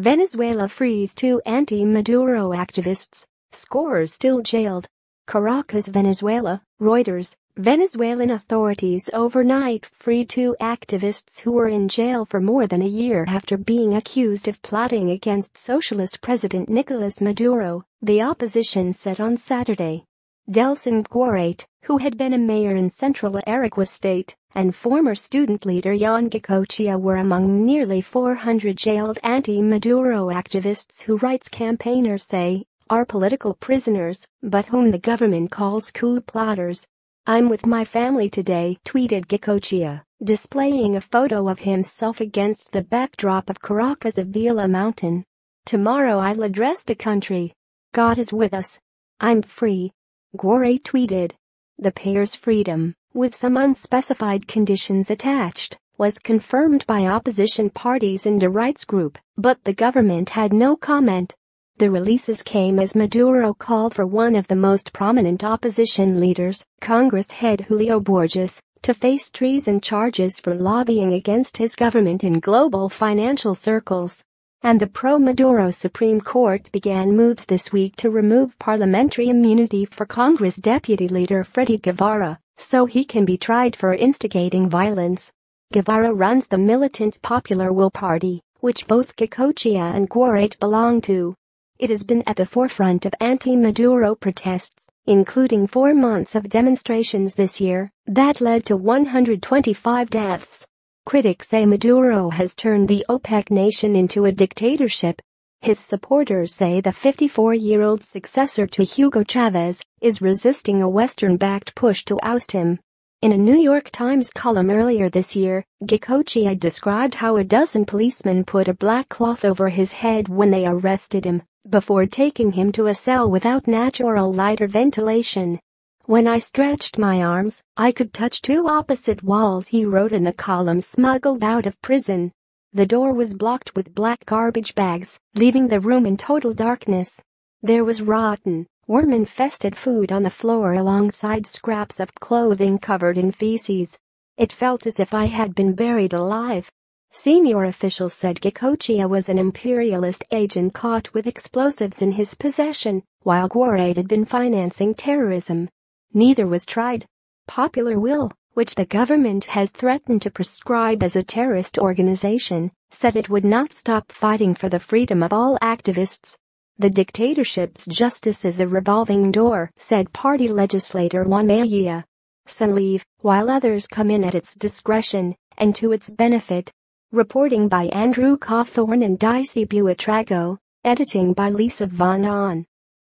Venezuela frees two anti-Maduro activists. Scores still jailed. Caracas, Venezuela, Reuters. Venezuelan authorities overnight freed two activists who were in jail for more than a year after being accused of plotting against socialist President Nicolas Maduro, the opposition said on Saturday. Delson Guarate, who had been a mayor in central Aragua state, and former student leader Yon Goicoechea were among nearly 400 jailed anti-Maduro activists who rights campaigners say are political prisoners, but whom the government calls coup plotters. I'm with my family today, tweeted Goicoechea, displaying a photo of himself against the backdrop of Caracas Avila Mountain. Tomorrow I'll address the country. God is with us. I'm free. Guarate tweeted. The pair's freedom, with some unspecified conditions attached, was confirmed by opposition parties and a rights group, but the government had no comment. The releases came as Maduro called for one of the most prominent opposition leaders, Congress head Julio Borges, to face treason charges for lobbying against his government in global financial circles. And the pro-Maduro Supreme Court began moves this week to remove parliamentary immunity for Congress Deputy Leader Freddy Guevara, so he can be tried for instigating violence. Guevara runs the militant Popular Will Party, which both Goicoechea and Guarate belong to. It has been at the forefront of anti-Maduro protests, including four months of demonstrations this year that led to 125 deaths. Critics say Maduro has turned the OPEC nation into a dictatorship. His supporters say the 54-year-old successor to Hugo Chavez is resisting a Western-backed push to oust him. In a New York Times column earlier this year, Goicoechea described how a dozen policemen put a black cloth over his head when they arrested him before taking him to a cell without natural light or ventilation. When I stretched my arms, I could touch two opposite walls he wrote in the column smuggled out of prison. The door was blocked with black garbage bags, leaving the room in total darkness. There was rotten, worm-infested food on the floor alongside scraps of clothing covered in feces. It felt as if I had been buried alive. Senior officials said Goicoechea was an imperialist agent caught with explosives in his possession, while Guarate had been financing terrorism. Neither was tried. Popular Will, which the government has threatened to prescribe as a terrorist organization, said it would not stop fighting for the freedom of all activists. The dictatorship's justice is a revolving door, said party legislator Juan Mejia. Some leave, while others come in at its discretion and to its benefit. Reporting by Andrew Cawthorn and Deisy Buitrago. Editing by Lisa Von Ahn.